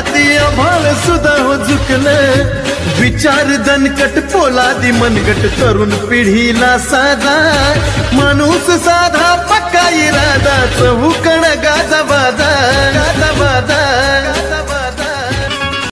वादळी आभाळ सुद्धा हो झुकले. विचार दणकट पोलादी मनगट तरुण पिढीला साधा. माणूस साधा पक्का इरादा चहूकण